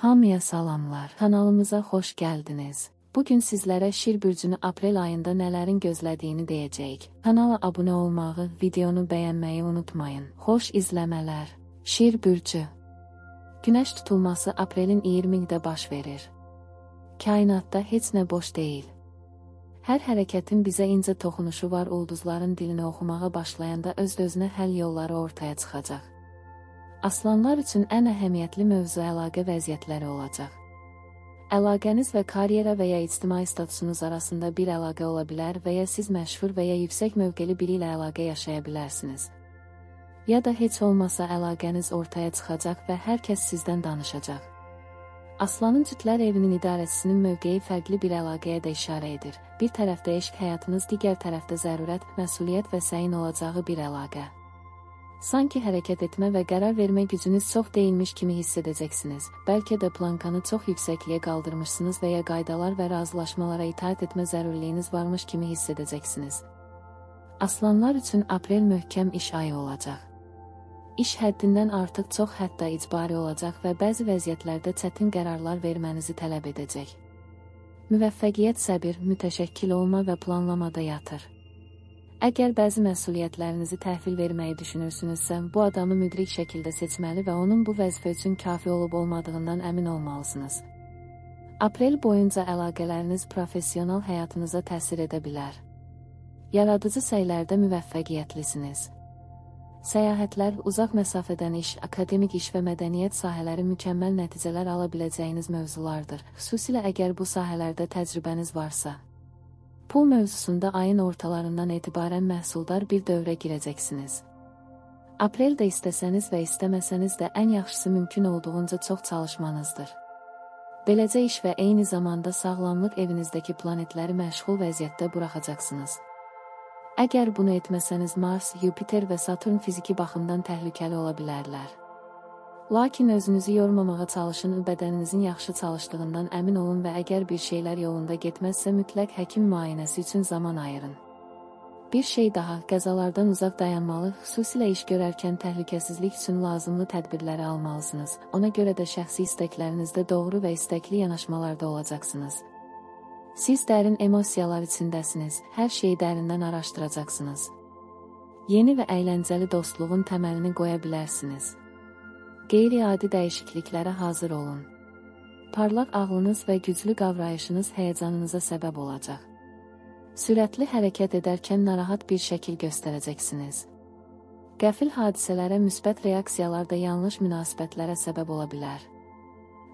Hamıya salamlar. Kanalımıza xoş gəldiniz. Bugün sizlərə Şir bürcünü aprel ayında nələrin gözlədiyini deyəcəyik. Kanala abunə olmağı, videonu bəyənməyi unutmayın. Xoş izləmələr. Şir bürcü Günəş tutulması aprelin 20-də baş verir. Kainatda heç nə boş deyil. Hər hərəkətin bizə incə toxunuşu var, ulduzların dilini oxumağa başlayanda öz-özünə həll yolları ortaya çıxacaq. Aslanlar üçün ən əhəmiyyətli mövzu əlaqə vəziyyətləri olacaq. Əlaqəniz və karyera və ya ictimai statusunuz arasında bir əlaqə ola bilər və ya siz məşhur və ya yüksək mövqeli biri ilə əlaqə yaşaya bilərsiniz. Ya da heç olmasa əlaqəniz ortaya çıxacaq və hər kəs sizdən danışacaq. Aslanın cütlər evinin idarəçisinin mövqeyi fərqli bir əlaqəyə də işarə edir. Bir tərəfdə eşq həyatınız, digər tərəfdə zərurət, məsuliyyət və səyin olacağı bir əlaqə. Sanki hərəkət etmə və qərar vermə gücünüz çox deyilmiş kimi hiss edəcəksiniz. Bəlkə də plankanı çox yüksəkliyə qaldırmışsınız və ya qaydalar və razılaşmalara itaat etmə zərurliyiniz varmış kimi hiss edəcəksiniz. Aslanlar üçün aprel möhkəm iş ayı olacaq. İş həddindən artıq çox hətta icbari olacaq və bəzi vəziyyətlərdə çətin qərarlar vermənizi tələb edəcək. Müvəffəqiyyət səbir, mütəşəkkil olma və planlamada yatır. Əgər bəzi məsuliyyətlərinizi təhvil verməyi düşünürsünüzsə, bu adamı müdrik şəkildə seçməli və onun bu vəzifə üçün kafi olub-olmadığından əmin olmalısınız. Aprel boyunca əlaqələriniz professional həyatınıza təsir edə bilər. Yaradıcı səylərdə müvəffəqiyyətlisiniz. Səyahətlər, uzaq məsafədən iş, akademik iş və mədəniyyət sahələri mükəmməl nəticələr ala biləcəyiniz mövzulardır, xüsusilə əgər bu sahələrdə təcrübəniz varsa. Pul mövzusunda ayın ortalarından etibarən məhsuldar bir dövrə girəcəksiniz. Apreldə istəsəniz və istəməsəniz də ən yaxşısı mümkün olduğunca çox çalışmanızdır. Beləcə iş və eyni zamanda sağlamlıq evinizdəki planetləri məşğul vəziyyətdə buraxacaqsınız. Əgər bunu etməsəniz Mars, Yupiter və Saturn fiziki baxımdan təhlükəli ola bilərlər. Lakin özünüzü yormamağa çalışın, bədəninizin yaxşı çalışdığından əmin olun və əgər bir şeylər yolunda getməzsə mütləq həkim müayinəsi üçün zaman ayırın. Bir şey daha, qəzalardan uzaq dayanmalı, xüsusilə iş görərkən təhlükəsizlik üçün lazımlı tədbirləri almalısınız. Ona görə də şəxsi istəklərinizdə doğru və istəkli yanaşmalarda olacaqsınız. Siz dərin emosiyalar içindəsiniz, hər şeyi dərindən araşdıracaqsınız. Yeni və əyləncəli dostluğun təməlini qoya bilərsiniz. Qeyri-adi dəyişikliklərə hazır olun. Parlaq ağlınız və güclü qavrayışınız həyəcanınıza səbəb olacaq. Sürətli hərəkət edərkən narahat bir şəkil göstərəcəksiniz. Qəfil hadisələrə müsbət reaksiyalar da yanlış münasibətlərə səbəb ola bilər.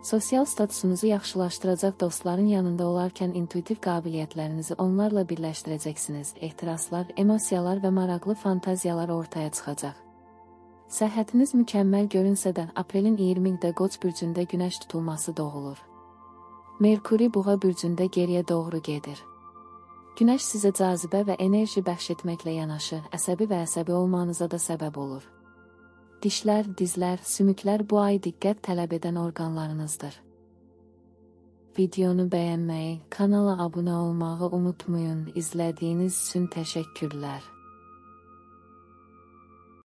Sosial statusunuzu yaxşılaşdıracaq dostların yanında olarkən intuitiv qabiliyyətlərinizi onlarla birləşdirəcəksiniz. Ehtiraslar, emosiyalar və maraqlı fantaziyalar ortaya çıxacaq. Səhhətiniz mükəmməl görünsə də, aprelin 20-də Qoç bürcündə günəş tutulması doğulur. Merkuri buğa bürcündə geriyə doğru gedir. Günəş sizə cazibə və enerji bəxş etməklə yanaşı, əsəbi və əsəbi olmanıza da səbəb olur. Dişlər, dizlər, sümüklər bu ay diqqət tələb edən orqanlarınızdır. Videonu bəyənməyi, kanala abunə olmağı unutmayın. İzlədiyiniz üçün təşəkkürlər.